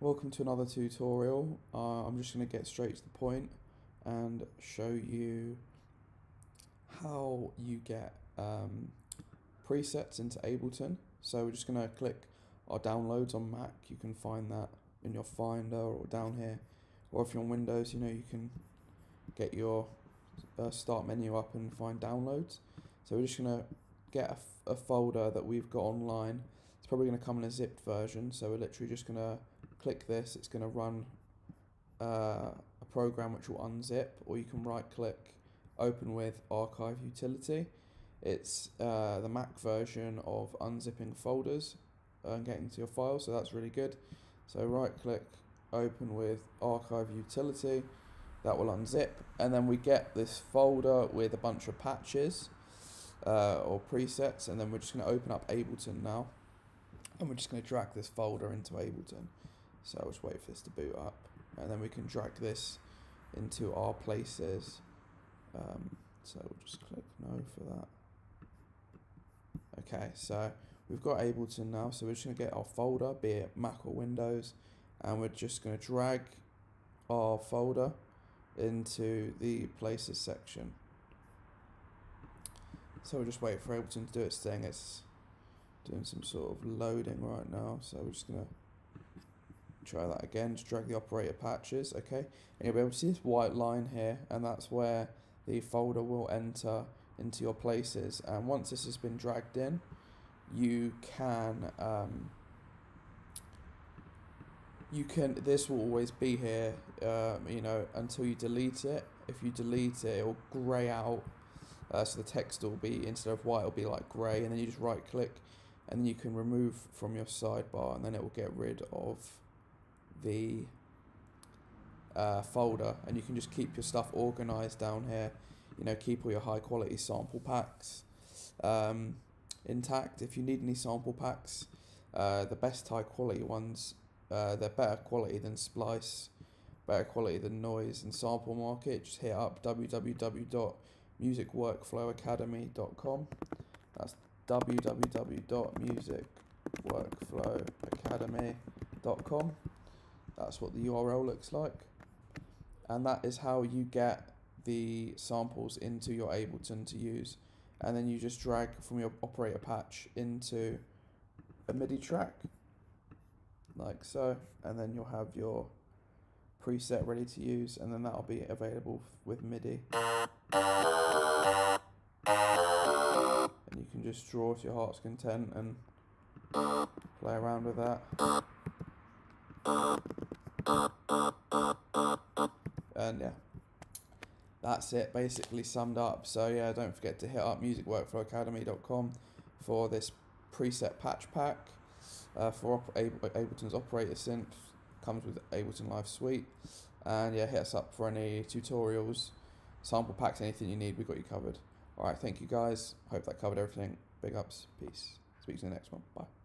Welcome to another tutorial. Uh, I'm just going to get straight to the point and show you how you get um, presets into Ableton. So we're just going to click our downloads on Mac. You can find that in your Finder or down here. Or if you're on Windows, you know, you can get your uh, start menu up and find downloads. So we're just going to get a, folder that we've got online. It's probably going to come in a zipped version. So we're literally just going to click this. It's going to run uh, a program which will unzip or you can right click open with archive utility. It's uh, the Mac version of unzipping folders and getting to your files, so that's really good. So right click, open with archive utility, that will unzip, and then we get this folder with a bunch of patches uh, or presets, and then we're just going to open up Ableton now, and we're just going to drag this folder into Ableton. So I'll just wait for this to boot up, and then we can drag this into our places. Um, so we'll just click no for that. Okay, so we've got Ableton now, so we're just going to get our folder, be it Mac or Windows, and we're just going to drag our folder into the places section. So we'll just wait for Ableton to do its thing. It's doing some sort of loading right now, so we're just going to try that again. Just drag the operator patches, okay? And you'll be able to see this white line here, and that's where the folder will enter into your places and once this has been dragged in you can um, you can this will always be here um, you know until you delete it if you delete it it will grey out uh, so the text will be instead of white it'll be like grey and then you just right click and then you can remove from your sidebar and then it will get rid of the uh, folder and you can just keep your stuff organized down here. You know keep all your high quality sample packs um, intact. If you need any sample packs uh, the best high quality ones uh, they're better quality than splice better quality than Noiiz and sample market. Just hit up www.musicworkflowacademy.com that's www.musicworkflowacademy.com that's what the URL looks like. And that is how you get the samples into your Ableton to use. And then you just drag from your operator patch into a MIDI track like so. And then you'll have your preset ready to use and then that'll be available with MIDI. And you can just draw to your heart's content and play around with that and yeah that's it basically summed up. So yeah, don't forget to hit up musicworkflowacademy.com for this preset patch pack uh, for op Ableton's operator synth. Comes with Ableton Live Suite. And yeah, hit us up for any tutorials, sample packs, anything you need, we got you covered. Alright, thank you guys. Hope that covered everything. Big ups. Peace. Speak to you in the next one. Bye.